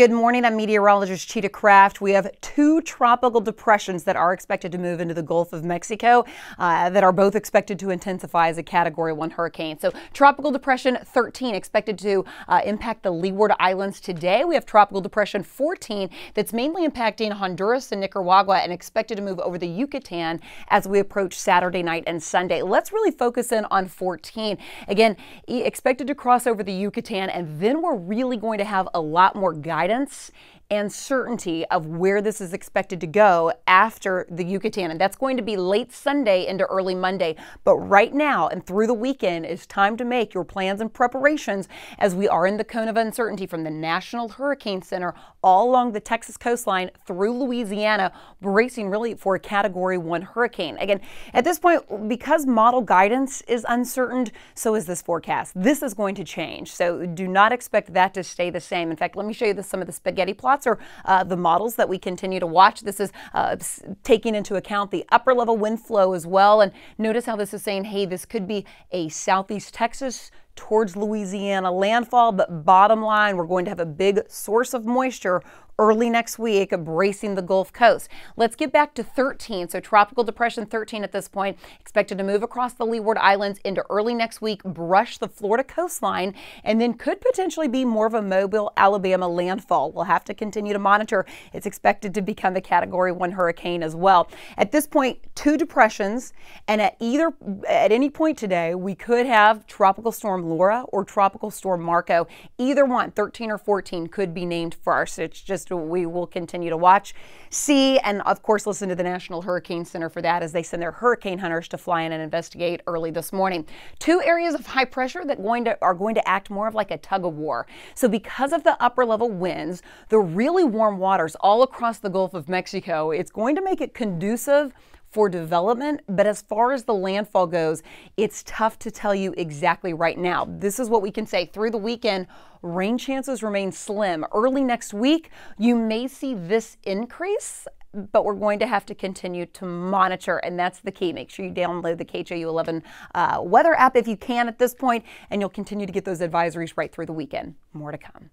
Good morning. I'm meteorologist Chita Craft. We have two tropical depressions that are expected to move into the Gulf of Mexico uh, that are both expected to intensify as a Category 1 hurricane. So, Tropical Depression 13 expected to uh, impact the Leeward Islands today. We have Tropical Depression 14 that's mainly impacting Honduras and Nicaragua and expected to move over the Yucatan as we approach Saturday night and Sunday. Let's really focus in on 14. Again, expected to cross over the Yucatan, and then we're really going to have a lot more guidance guidance and certainty of where this is expected to go after the Yucatan. And that's going to be late Sunday into early Monday. But right now and through the weekend is time to make your plans and preparations as we are in the cone of uncertainty from the National Hurricane Center all along the Texas coastline through Louisiana, bracing really for a category one hurricane. Again, at this point, because model guidance is uncertain, so is this forecast. This is going to change. So do not expect that to stay the same. In fact, let me show you some of the spaghetti plots are uh, the models that we continue to watch. This is uh, taking into account the upper level wind flow as well. And notice how this is saying, hey, this could be a southeast Texas towards Louisiana landfall, but bottom line, we're going to have a big source of moisture early next week, bracing the Gulf Coast. Let's get back to 13. So, Tropical Depression 13 at this point, expected to move across the Leeward Islands into early next week, brush the Florida coastline, and then could potentially be more of a Mobile, Alabama landfall. We'll have to continue to monitor. It's expected to become a Category 1 hurricane as well. At this point, two depressions, and at either at any point today, we could have Tropical Storm Laura or Tropical Storm Marco. Either one, 13 or 14, could be named first. It's just we will continue to watch, see, and of course listen to the National Hurricane Center for that as they send their hurricane hunters to fly in and investigate early this morning. Two areas of high pressure that going to, are going to act more of like a tug of war. So because of the upper level winds, the really warm waters all across the Gulf of Mexico, it's going to make it conducive for development, but as far as the landfall goes, it's tough to tell you exactly right now. This is what we can say through the weekend. Rain chances remain slim. Early next week, you may see this increase but we're going to have to continue to monitor, and that's the key. Make sure you download the KHOU 11 uh, weather app if you can at this point, and you'll continue to get those advisories right through the weekend. More to come.